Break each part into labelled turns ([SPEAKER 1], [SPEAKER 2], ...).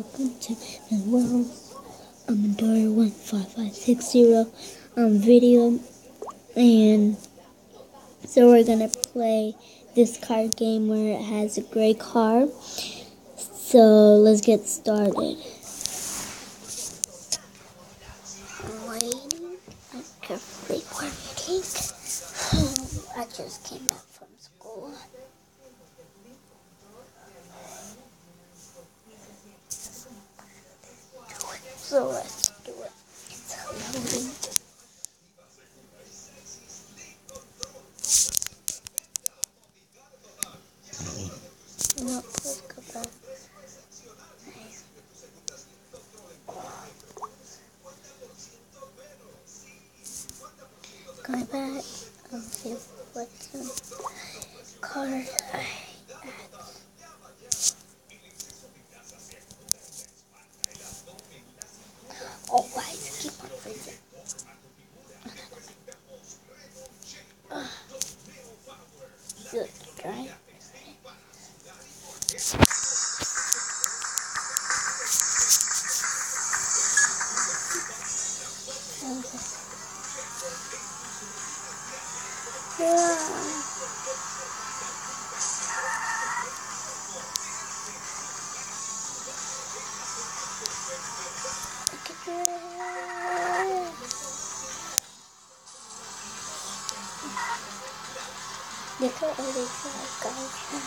[SPEAKER 1] Welcome to the world. I'm Adora one five five six zero um video and so we're gonna play this card game where it has a gray car. So let's get started. I'm waiting. I'm carefully waiting. I just came back from school. So let's do it. It's loading. No, go back. Going back. I'll see what's in card Di sebelah kaki.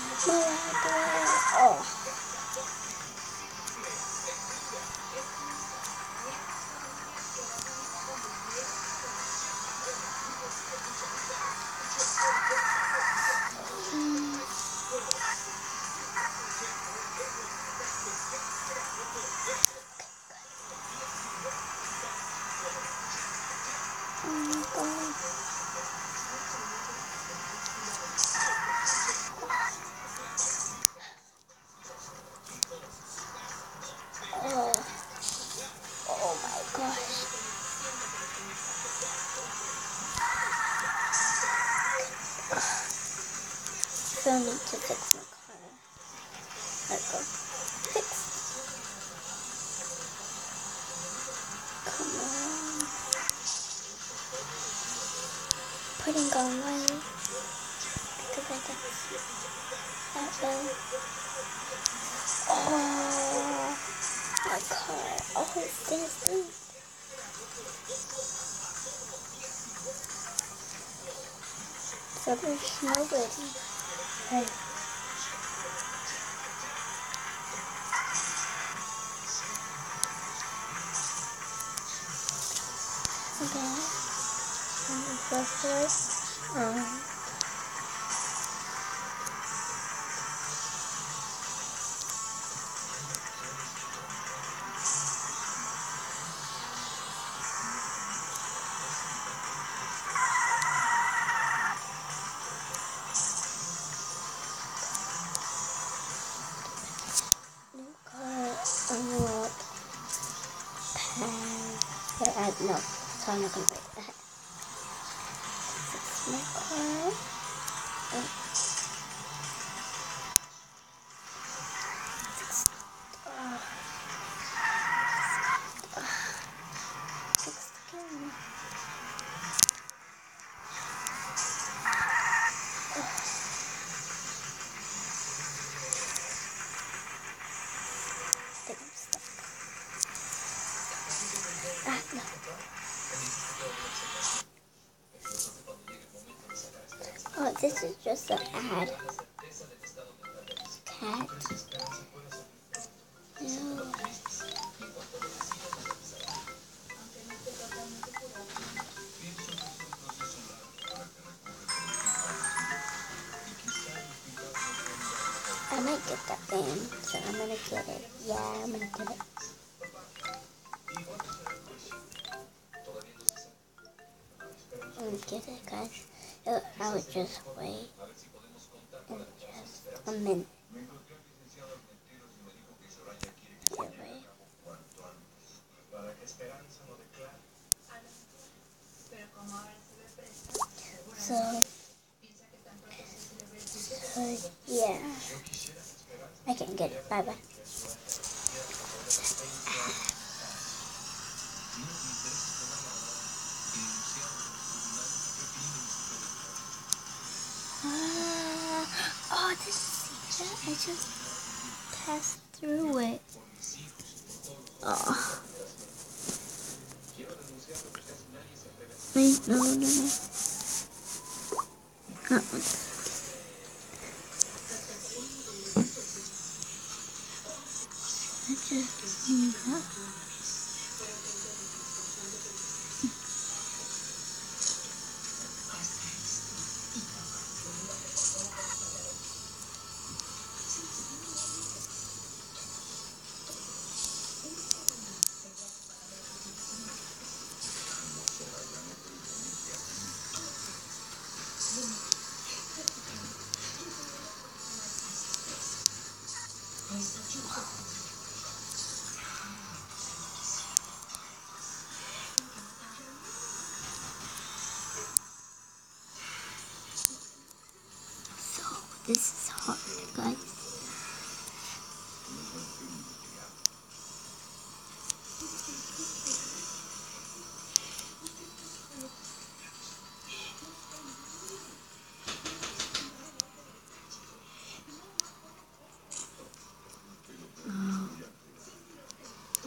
[SPEAKER 1] I still need to fix my car. Let's go. Fix. Come on. Putting on my because I got that way. Oh, my car. Oh, it's this. So there's nobody. Okay. And the first one, um, no, so I'm not gonna break is just an ad. Cat. No. I might get that thing, so I'm gonna get it. Yeah, I'm gonna get it. I'm gonna get it, guys. I would just wait just a minute. So, so yeah, I can get it. Bye bye. I just passed through it. Oh. Wait, no, no, no. I just need that.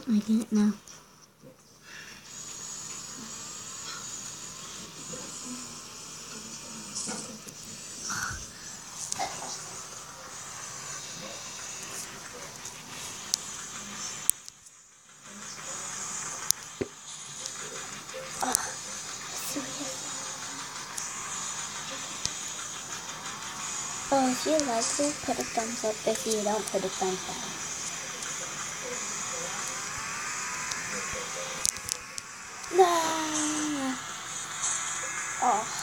[SPEAKER 1] I get it now. Oh, if you like it, put a thumbs up. If you don't, put a thumbs down. Oh.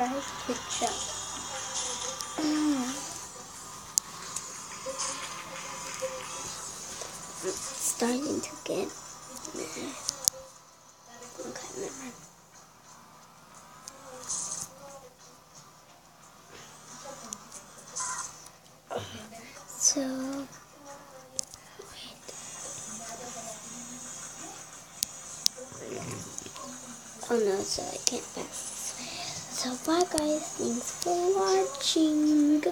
[SPEAKER 1] And try to jump. Mm. Starting to get. Okay, never So, wait. Oh no, so I can't pass. So bye guys, thanks for watching.